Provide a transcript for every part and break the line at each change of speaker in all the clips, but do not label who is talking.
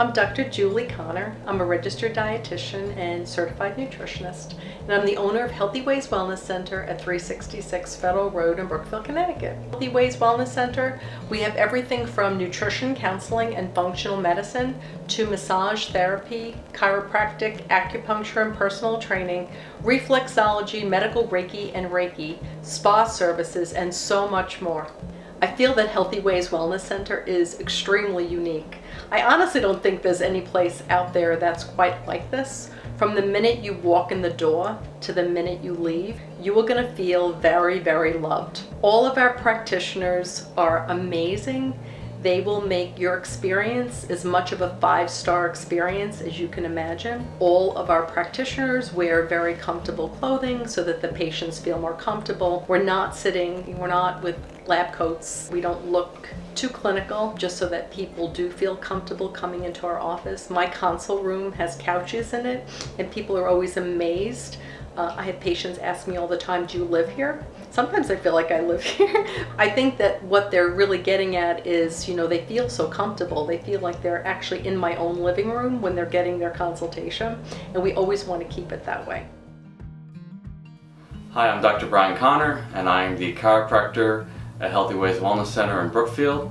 I'm Dr. Julie Conner. I'm a registered dietitian and certified nutritionist, and I'm the owner of Healthy Weighs Wellness Center at 366 Federal Road in Brookfield, Connecticut. Healthy Weighs Wellness Center, we have everything from nutrition, counseling, and functional medicine to massage therapy, chiropractic, acupuncture and personal training, reflexology, medical Reiki and Reiki, spa services, and so much more. I feel that Healthy Weighs Wellness Center is extremely unique. I honestly don't think there's any place out there that's quite like this. From the minute you walk in the door to the minute you leave, you are going to feel very, very loved. All of our practitioners are amazing they will make your experience as much of a five-star experience as you can imagine. All of our practitioners wear very comfortable clothing so that the patients feel more comfortable. We're not sitting, we're not with lab coats. We don't look too clinical just so that people do feel comfortable coming into our office. My consult room has couches in it and people are always amazed. Uh, I have patients ask me all the time, do you live here? sometimes I feel like I live here. I think that what they're really getting at is, you know, they feel so comfortable. They feel like they're actually in my own living room when they're getting their consultation, and we always want to keep it that way.
Hi, I'm Dr. Brian Conner, and I'm the chiropractor at Healthy Weighs Wellness Center in Brookfield,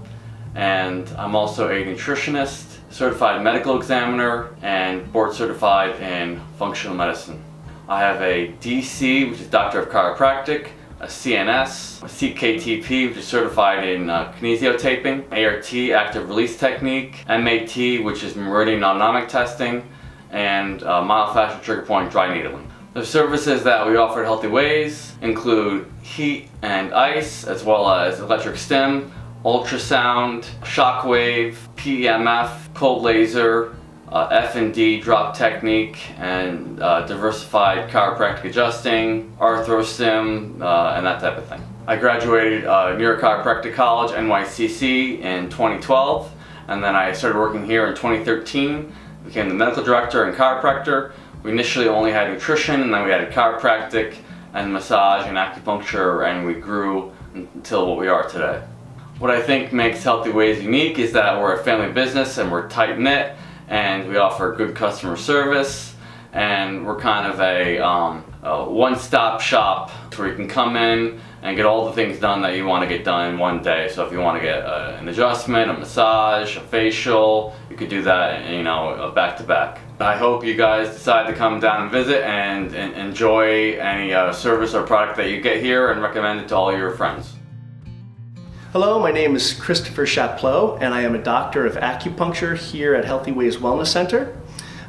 and I'm also a nutritionist, certified medical examiner, and board certified in functional medicine. I have a DC, which is Doctor of Chiropractic, a CNS, a CKTP, which is certified in uh, kinesiotaping, ART, active release technique, MAT, which is meridian autonomic testing, and uh, myofascial trigger point dry needling. The services that we offer at Healthy Weighs include heat and ice, as well as electric stim, ultrasound, shockwave, PEMF, cold laser, uh, F&D drop technique and uh, diversified chiropractic adjusting, arthrostim, uh, and that type of thing. I graduated uh, New York Chiropractic College, NYCC in 2012 and then I started working here in 2013, became the medical director and chiropractor. We initially only had nutrition and then we added chiropractic and massage and acupuncture and we grew until what we are today. What I think makes Healthy Weighs unique is that we're a family business and we're tight knit and we offer good customer service and we're kind of a, um, a one-stop shop where you can come in and get all the things done that you want to get done in one day. So if you want to get uh, an adjustment, a massage, a facial, you could do that, you know, back to back. I hope you guys decide to come down and visit and, and enjoy any uh, service or product that you get here and recommend it to all your friends.
Hello, my name is Christopher Chaplot and I am a doctor of acupuncture here at Healthy Weighs Wellness Center.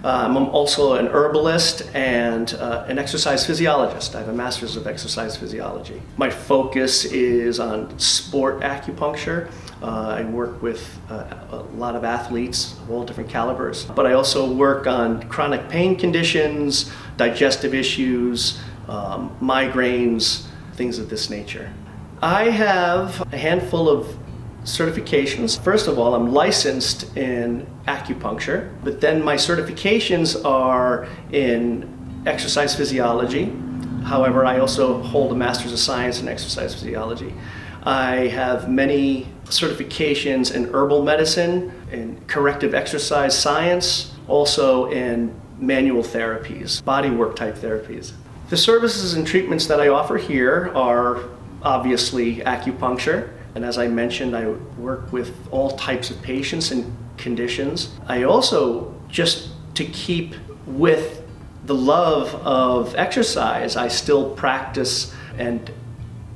Um, I'm also an herbalist and uh, an exercise physiologist. I have a master's of exercise physiology. My focus is on sport acupuncture. Uh, I work with uh, a lot of athletes of all different calibers, but I also work on chronic pain conditions, digestive issues, um, migraines, things of this nature. I have a handful of certifications. First of all, I'm licensed in acupuncture, but then my certifications are in exercise physiology. However, I also hold a Master's of Science in Exercise Physiology. I have many certifications in herbal medicine, in corrective exercise science, also in manual therapies, bodywork type therapies. The services and treatments that I offer here are obviously acupuncture. And as I mentioned, I work with all types of patients and conditions. I also, just to keep with the love of exercise, I still practice and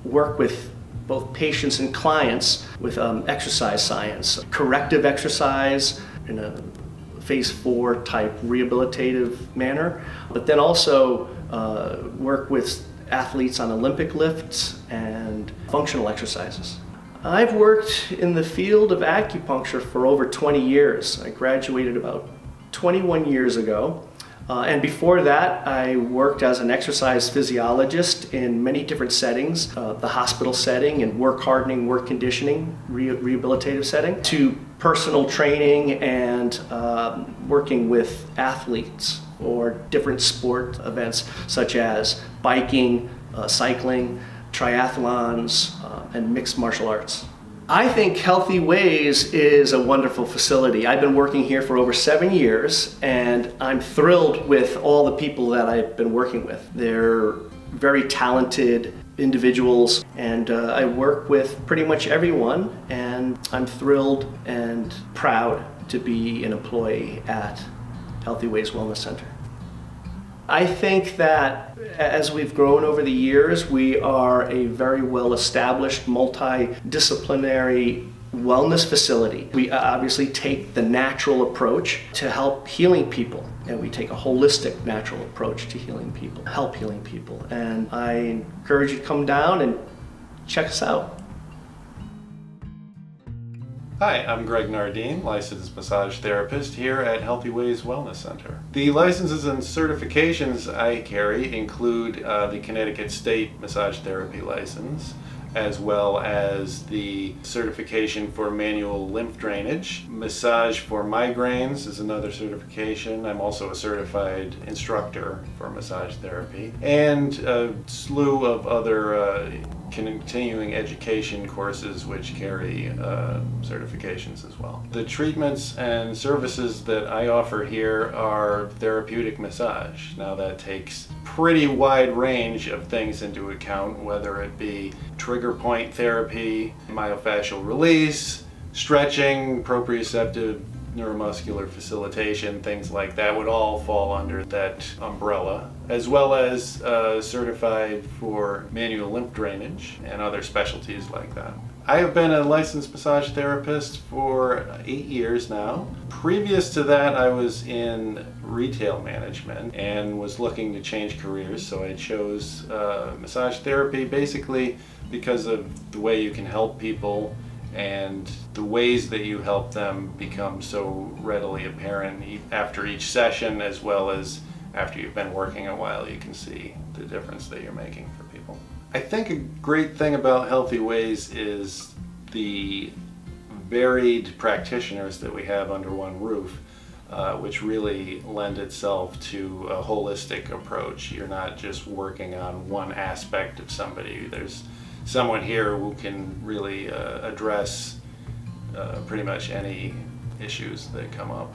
work with both patients and clients with um, exercise science, corrective exercise in a phase four type rehabilitative manner, but then also uh, work with athletes on Olympic lifts and functional exercises. I've worked in the field of acupuncture for over 20 years. I graduated about 21 years ago. Uh, and before that, I worked as an exercise physiologist in many different settings, uh, the hospital setting and work hardening, work conditioning, re rehabilitative setting, to personal training and um, working with athletes or different sport events such as biking, uh, cycling, triathlons, uh, and mixed martial arts. I think Healthy Weighs is a wonderful facility. I've been working here for over seven years and I'm thrilled with all the people that I've been working with. They're very talented individuals and uh, I work with pretty much everyone and I'm thrilled and proud to be an employee at Healthy Weighs Wellness Center. I think that as we've grown over the years, we are a very well established multidisciplinary wellness facility. We uh, obviously take the natural approach to help healing people, and we take a holistic natural approach to healing people, help healing people. And I encourage you to come down and check us out.
Hi, I'm Greg Nardine, licensed massage therapist here at Healthy Weighs Wellness Center. The licenses and certifications I carry include uh, the Connecticut State Massage Therapy License, as well as the certification for manual lymph drainage. Massage for migraines is another certification. I'm also a certified instructor for massage therapy, and a slew of other uh, continuing education courses which carry uh, certifications as well. The treatments and services that I offer here are therapeutic massage. Now that takes pretty wide range of things into account, whether it be trigger point therapy, myofascial release, stretching, proprioceptive neuromuscular facilitation, things like that would all fall under that umbrella, as well as uh, certified for manual lymph drainage and other specialties like that. I have been a licensed massage therapist for eight years now. Previous to that, I was in retail management and was looking to change careers, so I chose uh, massage therapy basically because of the way you can help people and the ways that you help them become so readily apparent after each session as well as after you've been working a while you can see the difference that you're making for people. I think a great thing about Healthy Weighs is the varied practitioners that we have under one roof uh, which really lend itself to a holistic approach. You're not just working on one aspect of somebody. There's someone here who can really uh, address uh, pretty much any issues that come up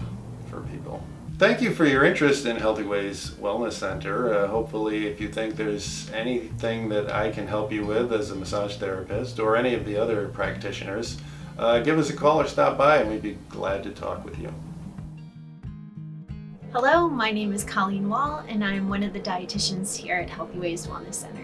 for people. Thank you for your interest in Healthy Weighs Wellness Center. Uh, hopefully, if you think there's anything that I can help you with as a massage therapist or any of the other practitioners, uh, give us a call or stop by and we'd be glad to talk with you.
Hello, my name is Colleen Wall and I'm one of the dietitians here at Healthy Weighs Wellness Center.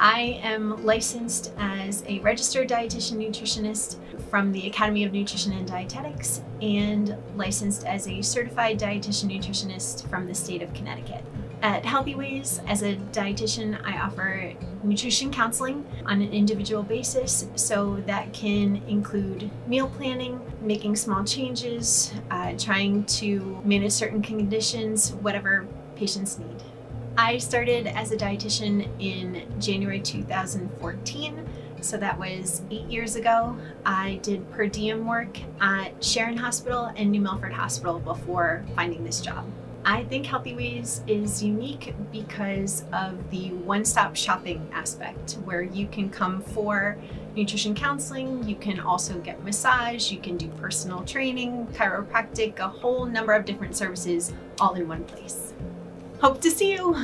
I am licensed as a registered dietitian nutritionist from the Academy of Nutrition and Dietetics and licensed as a certified dietitian nutritionist from the state of Connecticut. At Healthy Weighs, as a dietitian, I offer nutrition counseling on an individual basis, so that can include meal planning, making small changes, uh, trying to manage certain conditions, whatever patients need. I started as a dietitian in January 2014, so that was eight years ago. I did per diem work at Sharon Hospital and New Milford Hospital before finding this job. I think Healthy Weighs is unique because of the one-stop shopping aspect where you can come for nutrition counseling, you can also get massage, you can do personal training, chiropractic, a whole number of different services all in one place. Hope to see you!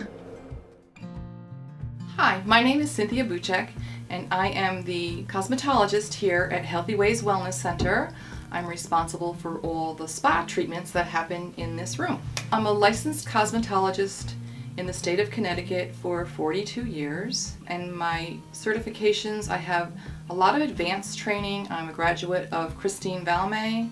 Hi, my name is Cynthia Buchek and I am the cosmetologist here at Healthy Weighs Wellness Center. I'm responsible for all the spa treatments that happen in this room. I'm a licensed cosmetologist in the state of Connecticut for 42 years and my certifications I have a lot of advanced training. I'm a graduate of Christine Valmy,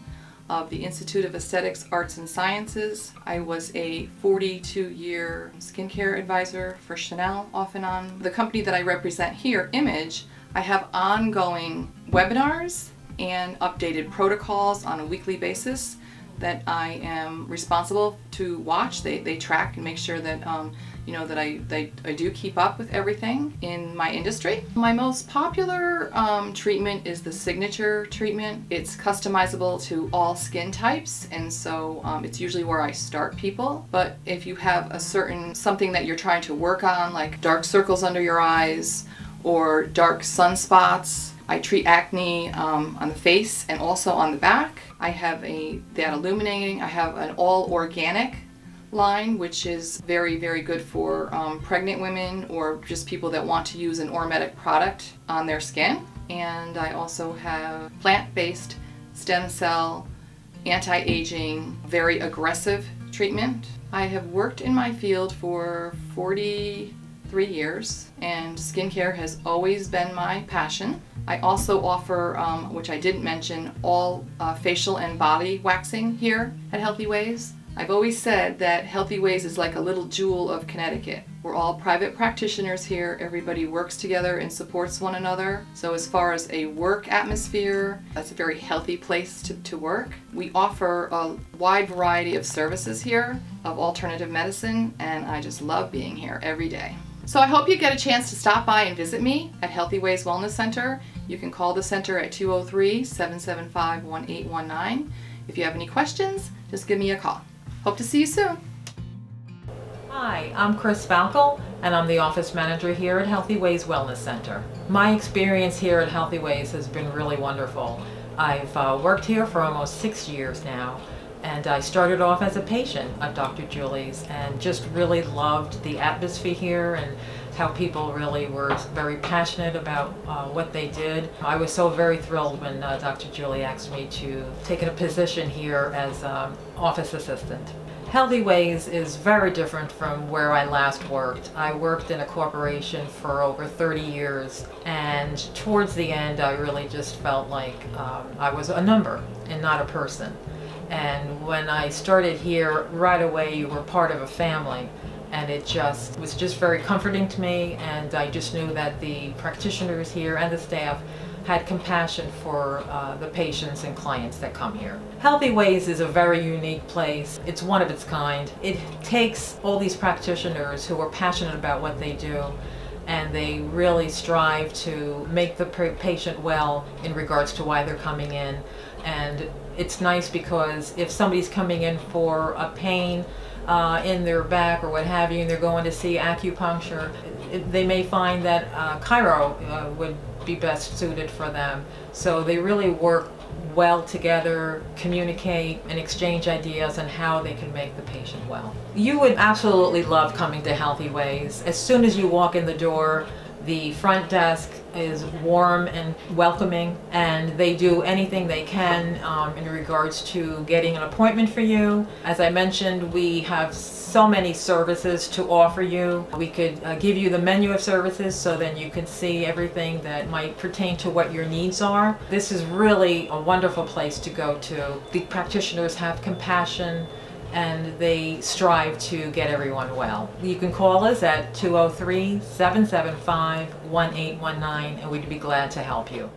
of the Institute of Aesthetics, Arts and Sciences. I was a 42-year skincare advisor for Chanel off and on. The company that I represent here, Image, I have ongoing webinars and updated protocols on a weekly basis that I am responsible to watch. They, they track and make sure that um, you know that I, I do keep up with everything in my industry. My most popular um, treatment is the signature treatment. It's customizable to all skin types and so um, it's usually where I start people. But if you have a certain something that you're trying to work on like dark circles under your eyes or dark sunspots I treat acne um, on the face and also on the back. I have a that illuminating. I have an all organic line, which is very, very good for um, pregnant women or just people that want to use an Ormedic product on their skin. And I also have plant-based stem cell, anti-aging, very aggressive treatment. I have worked in my field for 43 years and skincare has always been my passion. I also offer, um, which I didn't mention, all uh, facial and body waxing here at Healthy Weighs. I've always said that Healthy Weighs is like a little jewel of Connecticut. We're all private practitioners here. Everybody works together and supports one another. So as far as a work atmosphere, that's a very healthy place to, to work. We offer a wide variety of services here of alternative medicine and I just love being here every day. So I hope you get a chance to stop by and visit me at Healthy Weighs Wellness Center. You can call the center at 203-775-1819. If you have any questions, just give me a call. Hope to see you soon.
Hi, I'm Chris Falkel, and I'm the office manager here at Healthy Weighs Wellness Center. My experience here at Healthy Weighs has been really wonderful. I've uh, worked here for almost six years now, and I started off as a patient of Dr. Julie's and just really loved the atmosphere here and how people really were very passionate about uh, what they did. I was so very thrilled when uh, Dr. Julie asked me to take a position here as um, office assistant. Healthy Weighs is very different from where I last worked. I worked in a corporation for over 30 years and towards the end I really just felt like um, I was a number and not a person. And when I started here, right away you were part of a family and it just was just very comforting to me and I just knew that the practitioners here and the staff had compassion for uh, the patients and clients that come here. Healthy Weighs is a very unique place. It's one of its kind. It takes all these practitioners who are passionate about what they do and they really strive to make the patient well in regards to why they're coming in. And it's nice because if somebody's coming in for a pain uh, in their back or what have you, and they're going to see acupuncture, it, they may find that uh, chiro uh, would be best suited for them. So they really work well together, communicate, and exchange ideas on how they can make the patient well. You would absolutely love coming to Healthy Weighs. As soon as you walk in the door, the front desk is warm and welcoming and they do anything they can um, in regards to getting an appointment for you. As I mentioned, we have so many services to offer you. We could uh, give you the menu of services so then you can see everything that might pertain to what your needs are. This is really a wonderful place to go to. The practitioners have compassion and they strive to get everyone well. You can call us at 203-775-1819 and we'd be glad to help you.